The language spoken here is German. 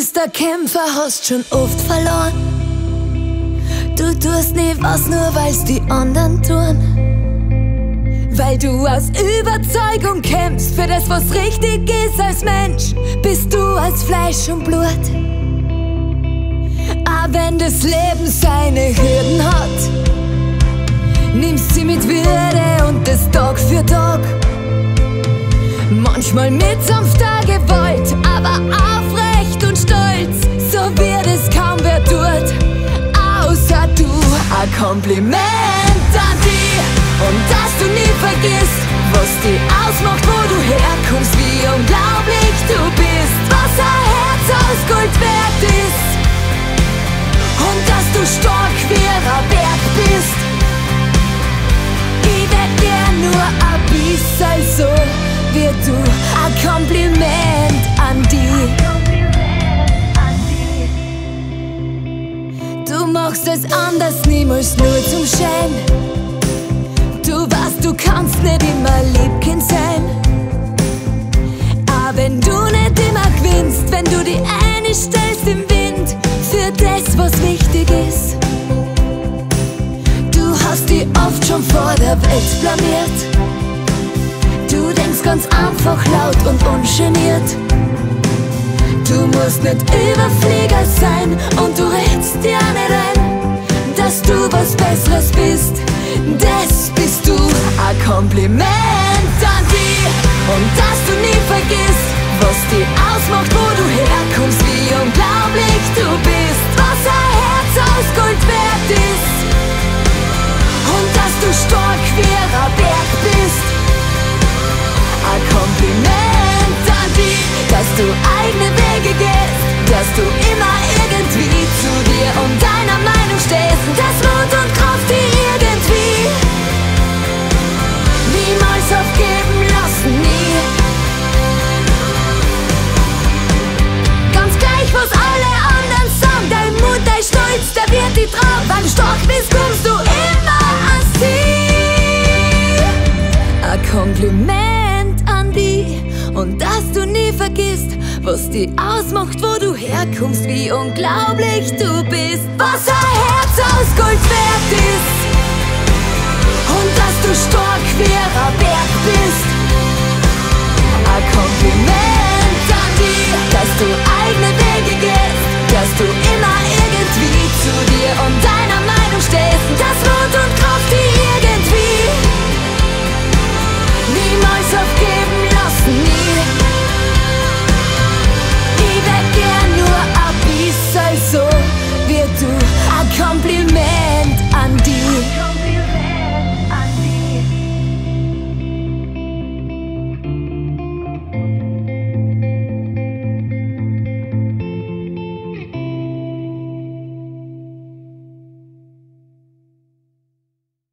bester Kämpfer, hast schon oft verloren. Du tust nie was, nur weil's die anderen tun. Weil du aus Überzeugung kämpfst für das, was richtig ist als Mensch, bist du als Fleisch und Blut. Aber wenn das Leben seine Hürden hat, nimmst sie mit Würde und das Tag für Tag. Manchmal mit sanfter Gewalt, aber aufrecht machst es anders, niemals nur zum Schein. Du weißt, du kannst nicht immer Liebkind sein. Aber wenn du nicht immer gewinnst, wenn du die eine stellst im Wind für das, was wichtig ist. Du hast die oft schon vor der Welt blamiert. Du denkst ganz einfach laut und ungeniert. Du musst nicht Überflieger sein und du redst dir nicht was Besseres bist. Das bist du. Ein Kompliment an dich und dass du nie vergisst, vergisst, was die ausmacht, wo du herkommst, wie unglaublich du